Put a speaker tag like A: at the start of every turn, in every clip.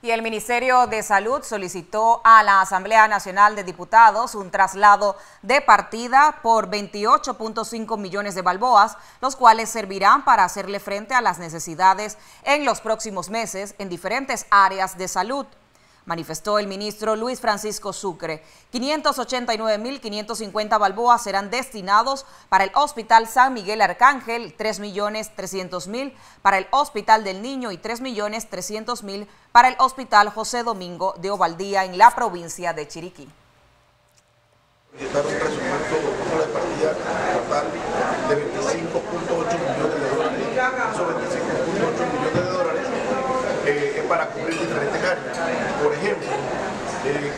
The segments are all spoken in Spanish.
A: Y el Ministerio de Salud solicitó a la Asamblea Nacional de Diputados un traslado de partida por 28.5 millones de balboas, los cuales servirán para hacerle frente a las necesidades en los próximos meses en diferentes áreas de salud manifestó el ministro Luis Francisco Sucre. 589.550 balboas serán destinados para el Hospital San Miguel Arcángel, 3.300.000 para el Hospital del Niño y 3.300.000 para el Hospital José Domingo de Ovaldía en la provincia de Chiriquí.
B: un presupuesto de partida total de 25.8 millones de dólares. Esos 25.8 millones de dólares cubrir diferentes áreas. Por ejemplo, eh,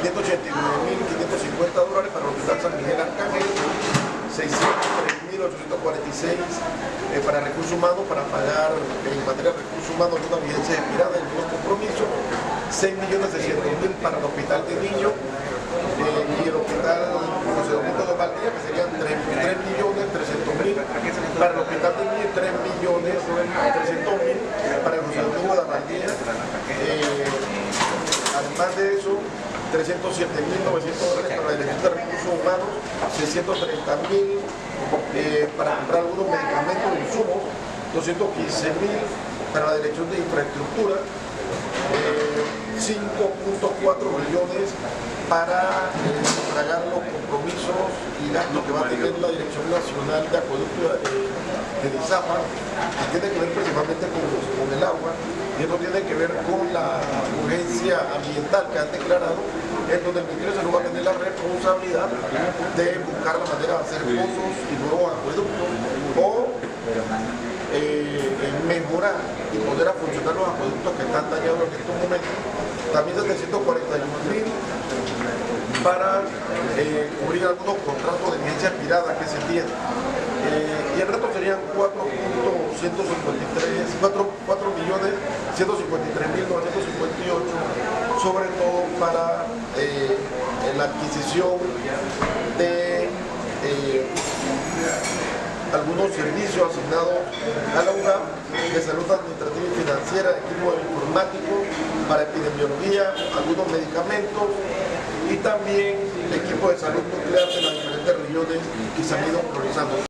B: 589.550 dólares para el Hospital San Miguel Arcángel, 603.846 eh, para recursos humanos, para pagar en materia de recursos humanos una vigencia expirada y unos compromisos, 6.600.000 para el Hospital de Niños eh, y el Hospital José Domingo de Valdía, que serían 3.300.000 para el Hospital de Niños y 3.300.000 para el José de Valdía. Eh, además de eso, 307.900 dólares para la Dirección de Recursos Humanos, 630.000 eh, para comprar algunos medicamentos e insumos, 215.000 para la Dirección de Infraestructura, 5.4 eh, millones para eh, pagar los compromisos y gastos que va a tener la Dirección Nacional de Acueducto de, de que tiene que ver principalmente con, con el agua, y esto tiene que ver con la urgencia ambiental que han declarado, en donde el Ministerio de Salud va a tener la responsabilidad de buscar la manera de hacer pozos y nuevos acueductos o eh, mejorar y poder a funcionar los acueductos que están dañados en estos momentos. También 741 mil para eh, cubrir algunos contratos de vigencia expirada que se tienen. Eh, y el resto serían 4.153, 4, 4 millones 153.958, sobre todo para eh, la adquisición de eh, algunos servicios asignados a la UNAM de salud administrativa y financiera, equipo informático para epidemiología, algunos medicamentos y también el equipo de salud nuclear de las diferentes regiones que se han ido priorizando.